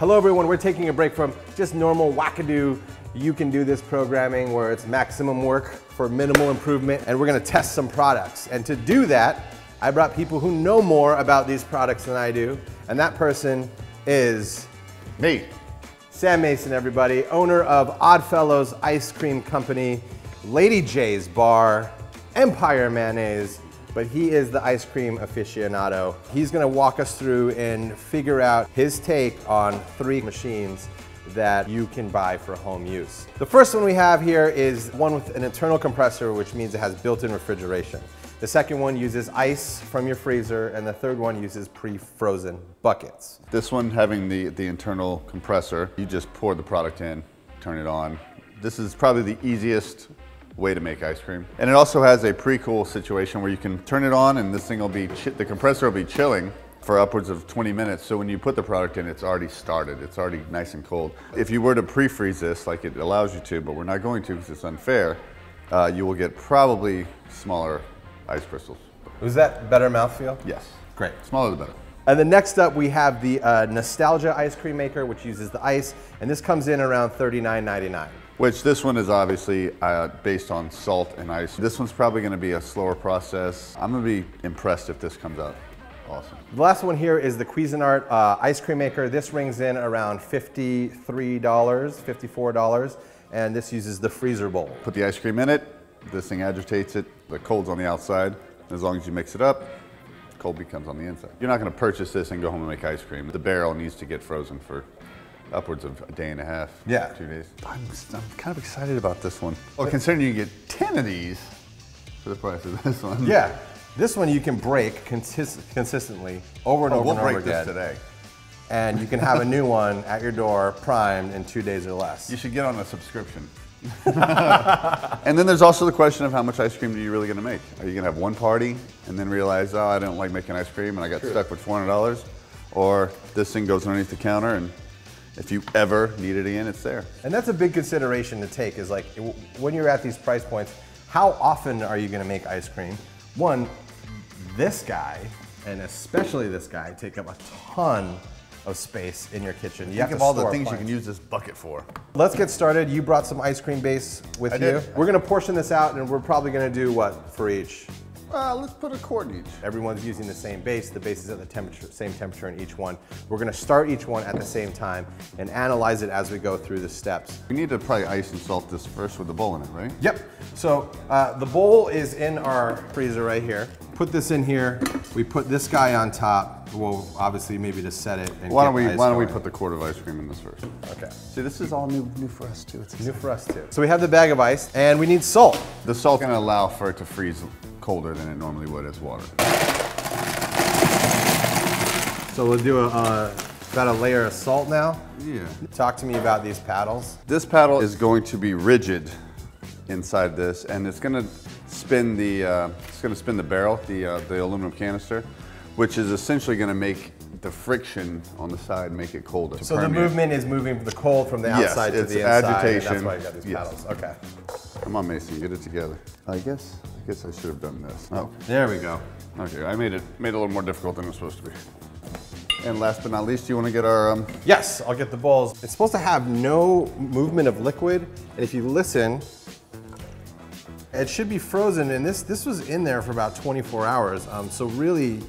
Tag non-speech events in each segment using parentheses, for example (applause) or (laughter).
Hello everyone, we're taking a break from just normal wackadoo you can do this programming where it's maximum work for minimal improvement and we're gonna test some products. And to do that, I brought people who know more about these products than I do. And that person is Me. Sam Mason, everybody, owner of Oddfellows Ice Cream Company, Lady J's Bar, Empire Mayonnaise, but he is the ice cream aficionado. He's gonna walk us through and figure out his take on three machines that you can buy for home use. The first one we have here is one with an internal compressor, which means it has built-in refrigeration. The second one uses ice from your freezer, and the third one uses pre-frozen buckets. This one having the, the internal compressor, you just pour the product in, turn it on. This is probably the easiest way to make ice cream. And it also has a pre-cool situation where you can turn it on and this thing will be, the compressor will be chilling for upwards of 20 minutes. So when you put the product in, it's already started. It's already nice and cold. If you were to pre-freeze this, like it allows you to, but we're not going to because it's unfair, uh, you will get probably smaller ice crystals. Was that better mouthfeel? Yes. Great. Smaller the better. And then next up we have the uh, Nostalgia Ice Cream Maker, which uses the ice, and this comes in around $39.99. Which this one is obviously uh, based on salt and ice. This one's probably gonna be a slower process. I'm gonna be impressed if this comes out awesome. The last one here is the Cuisinart uh, Ice Cream Maker. This rings in around $53, $54, and this uses the freezer bowl. Put the ice cream in it, this thing agitates it, the cold's on the outside. As long as you mix it up, cold becomes on the inside. You're not gonna purchase this and go home and make ice cream. The barrel needs to get frozen for upwards of a day and a half. Yeah. Two days. I'm, I'm kind of excited about this one. Well, considering you get 10 of these for the price of this one. Yeah. This one you can break consist consistently over and oh, over we'll and over break this today. And you can have a new one at your door primed in two days or less. You should get on a subscription. (laughs) and then there's also the question of how much ice cream are you really going to make? Are you going to have one party and then realize, oh, I don't like making ice cream and I got True. stuck with $400? Or this thing goes underneath the counter and if you ever need it again, it's there. And that's a big consideration to take is like when you're at these price points, how often are you going to make ice cream? One, this guy, and especially this guy, take up a ton of space in your kitchen. You Think of all the things you can use this bucket for. Let's get started. You brought some ice cream base with I you. Did. We're gonna portion this out and we're probably gonna do what for each? Uh, let's put a quart in each. Everyone's using the same base. The base is at the temperature, same temperature in each one. We're gonna start each one at the same time and analyze it as we go through the steps. We need to probably ice and salt this first with the bowl in it, right? Yep. So uh, the bowl is in our freezer right here. Put this in here. We put this guy on top. Well, obviously maybe to set it. why don't we Why don't we put the quart of ice cream in this first? Okay. See, this is all new, new for us too. It's new for us too. So we have the bag of ice, and we need salt. The salt's gonna allow for it to freeze colder than it normally would as water. So we'll do a, uh, about a layer of salt now. Yeah. Talk to me about these paddles. This paddle is going to be rigid inside this, and it's gonna spin the uh, it's gonna spin the barrel, the uh, the aluminum canister, which is essentially gonna make the friction on the side make it colder. So the movement is moving the cold from the outside yes, to the inside. agitation. that's why you got these yes. paddles. Okay. Come on, Mason, get it together. I guess I guess I should have done this. Oh, there we go. Okay, I made it made it a little more difficult than it was supposed to be. And last but not least, you want to get our... Um... Yes, I'll get the balls. It's supposed to have no movement of liquid, and if you listen, it should be frozen, and this, this was in there for about 24 hours, um, so really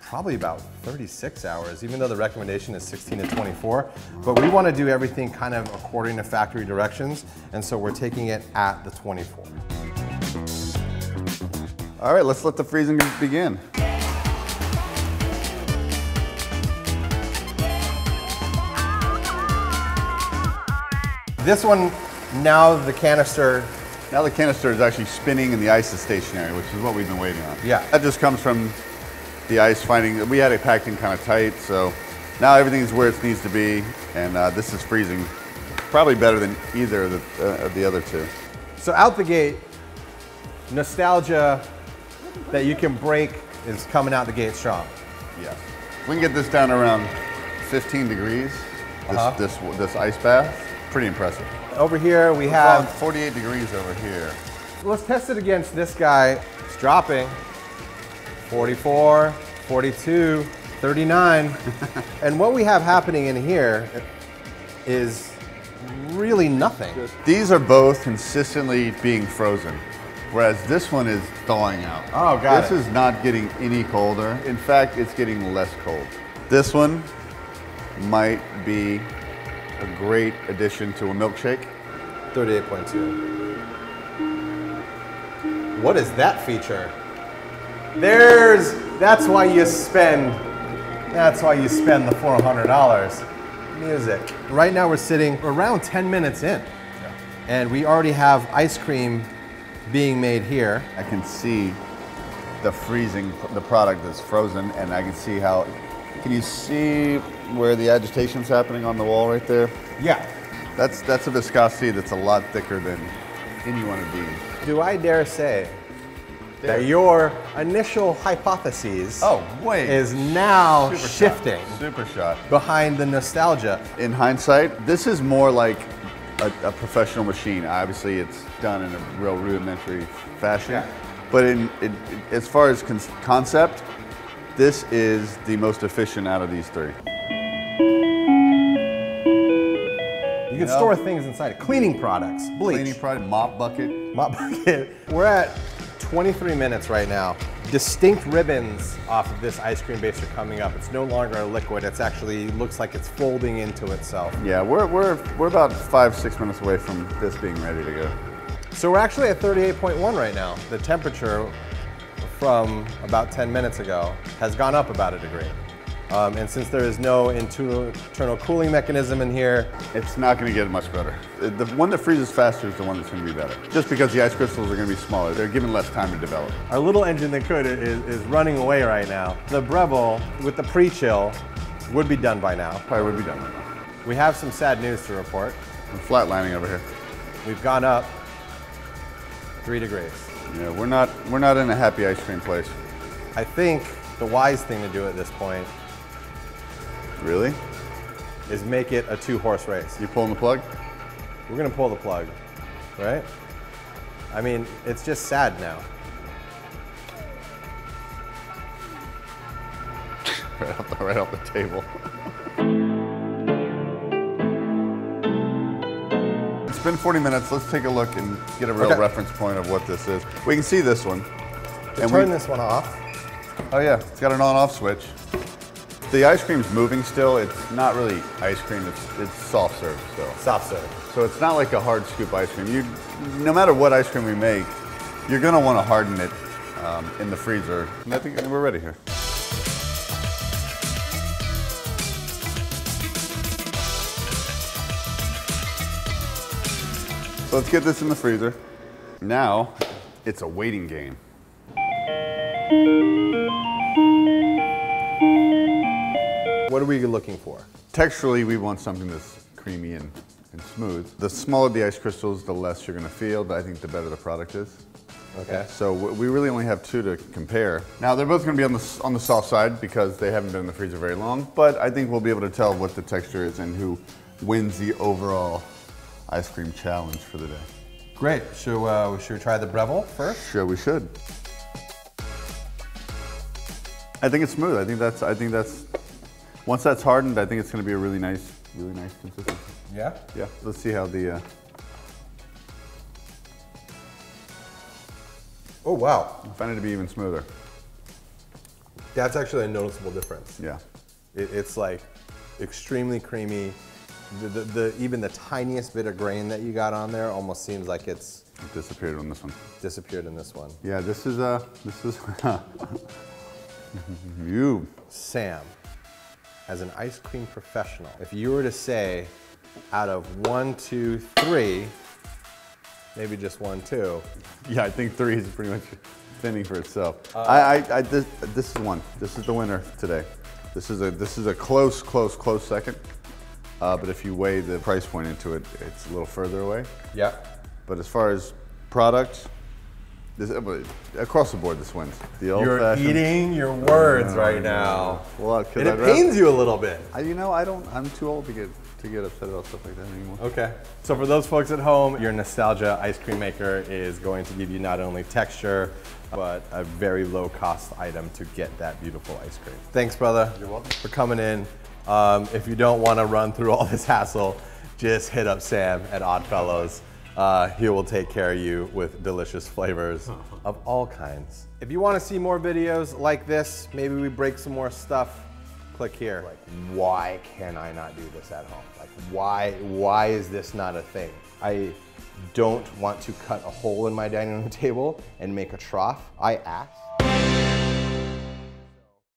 probably about 36 hours, even though the recommendation is 16 to 24. But we want to do everything kind of according to factory directions, and so we're taking it at the 24. All right, let's let the freezing begin. This one, now the canister. Now the canister is actually spinning and the ice is stationary, which is what we've been waiting on. Yeah. That just comes from the ice finding, we had it packed in kind of tight, so now everything's where it needs to be, and uh, this is freezing probably better than either of the, uh, of the other two. So out the gate, nostalgia that you can break is coming out the gate strong. Yeah. We can get this down around 15 degrees, this, uh -huh. this, this ice bath. Pretty impressive. Over here we have 48 degrees over here. Let's test it against this guy. It's dropping. 44, 42, 39. (laughs) and what we have happening in here is really nothing. These are both consistently being frozen, whereas this one is thawing out. Oh, got this it. is not getting any colder. In fact, it's getting less cold. This one might be a great addition to a milkshake. 38.2. What is that feature? There's, that's why you spend, that's why you spend the $400. Music. Right now we're sitting around 10 minutes in. And we already have ice cream being made here. I can see the freezing, the product that's frozen, and I can see how. Can you see where the agitation's happening on the wall right there? Yeah. That's that's a viscosity that's a lot thicker than any one of these. Do I dare say that your initial hypotheses Oh, wait. is now Super shifting Shot. Super shot. behind the nostalgia? In hindsight, this is more like a, a professional machine. Obviously, it's done in a real rudimentary fashion. Yeah. But in, it, as far as con- concept, this is the most efficient out of these three. You can store things inside it. Cleaning products, bleach, Cleaning product, mop bucket. mop bucket. (laughs) We're at 23 minutes right now. Distinct ribbons off of this ice cream base are coming up. It's no longer a liquid. It's actually looks like it's folding into itself. Yeah, we're, we're, we're about five, six minutes away from this being ready to go. So we're actually at 38.1 right now. The temperature from about 10 minutes ago has gone up about a degree. Um, and since there is no internal cooling mechanism in here, It's not going to get much better. Uh, The one that freezes faster is the one that's going to be better. Just because the ice crystals are going to be smaller. They're given less time to develop. our little engine that could is, is running away right now. The Breville with the pre-chill would be done by now. Probably would be done by now. We have some sad news to report. We're flatlining over here. We've gone up three degrees. Yeah, we're not we're not in a happy ice cream place. I think the wise thing to do at this point Really? is make it a two-horse race. You pulling the plug? We're gonna pull the plug, right? I mean, it's just sad now. (laughs) Right off the, right off the table. it's been 40 minutes. Let's take a look and get a real Okay. reference point of what this is. We can see this one. To And turn we- this one off, Oh yeah, it's got an on-off switch. The ice cream's moving still. It's not really ice cream. It's it's soft serve still. soft serve. So it's not like a hard scoop ice cream. You, no matter what ice cream we make, you're gonna want to harden it um, in the freezer. And I think we're ready here. So let's get this in the freezer. Now, it's a waiting game. We you looking for? Texturally, we want something that's creamy and, and smooth. The smaller the ice crystals, the less you're gonna feel, but I think the better the product is. Okay. So we really only have two to compare. Now they're both going to be on the on the soft side because they haven't been in the freezer very long. But I think we'll be able to tell what the texture is and who wins the overall ice cream challenge for the day. Great. Should, uh, should we try the Breville first? Sure, we should. I think it's smooth. I think that's. I think that's. Once that's hardened, I think it's going to be a really nice, really nice consistency. Yeah. Yeah. Let's see how the. Uh, Oh wow, I find it to be even smoother. that's actually a noticeable difference. Yeah. It, it's like extremely creamy. The, the, the even the tiniest bit of grain that you got on there almost seems like it's It disappeared on this one. disappeared in this one. Yeah. This is. Uh. This is. (laughs) you. Sam, as an ice cream professional, if you were to say out of one, two, three, maybe just one, two, Yeah, I think three is pretty much fending for itself. I, I, I this, this is one. This is the winner today. This is a this is a close, close, close second. Uh, but if you weigh the price point into it, it's a little further away. yeah, But as far as product, This, uh, across the board, this wins. The old You're fashioned. eating your words right now. Well, And it I'd rather- pains you a little bit. I, you know, I don't. I'm too old to get to get upset about stuff like that anymore. Okay. So for those folks at home, your nostalgia ice cream maker is going to give you not only texture, but a very low cost item to get that beautiful ice cream. Thanks, brother. You're welcome. For coming in. Um, if you don't want to run through all this hassle, just hit up Sam at Oddfellows. Uh, he will take care of you with delicious flavors of all kinds. If you want to see more videos like this, maybe we break some more stuff, click here. Like, why can I not do this at home? Like, why, why is this not a thing? I don't want to cut a hole in my dining room (laughs) table and make a trough. I asked